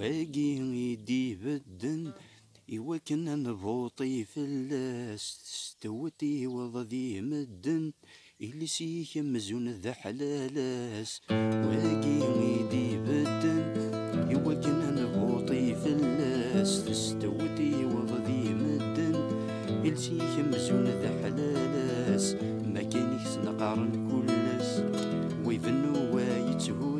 دي بدن إوكن نبوطي في اللاس استوتي وضذي مدن. اللي سيك مزون ذا حلالاس واقي دي بدن إوكن نبوطي في اللاس تستوتي وضذي مدن. اللي سيك مزون ذا حلالاس ما كان يخسن قارن كلاس ويفنو ويتهدو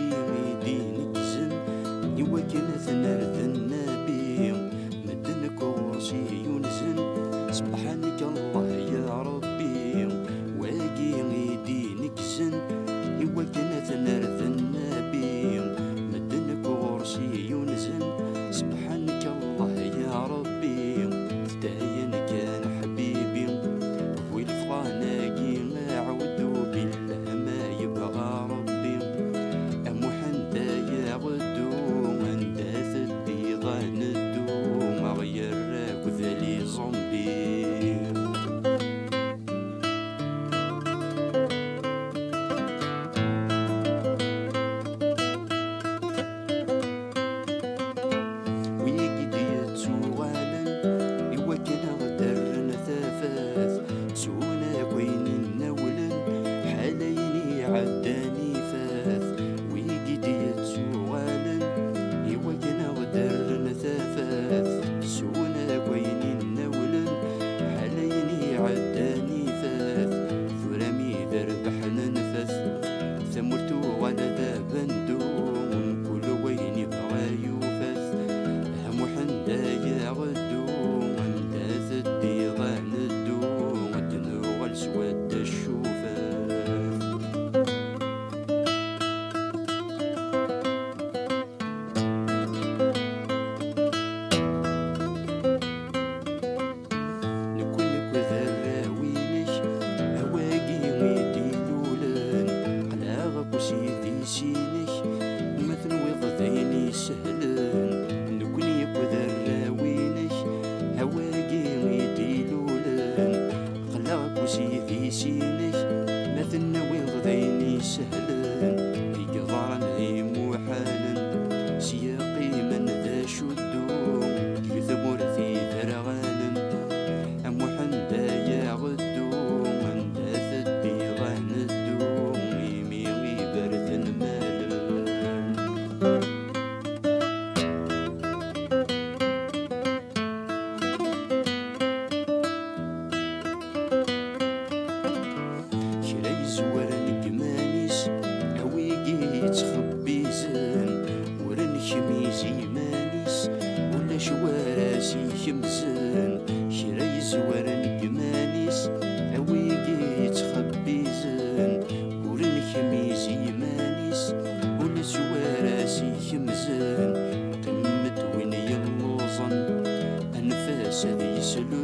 واقي ميدين كزن يوكن ثنر ذنبي مدن كورسي ينزن. سبحانك الله وسيدي سينك مثل وضذيني سهلن يقضرن خميزي مانيس ولا شواراسي خمزن كرا يزور نقمانيس هويقي يتخبي زين ورن خميزي مانيس ولا شواراسي خمزن قمت وين يلوزن أنفاس ذي يسلدو